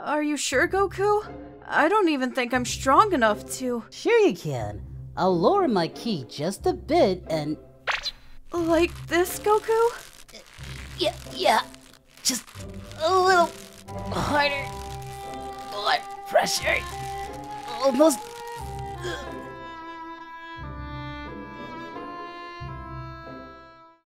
Are you sure, Goku? I don't even think I'm strong enough to. Sure you can. I'll lower my ki just a bit and. Like this, Goku? Yeah, yeah. Just a little harder. Blood pressure. Almost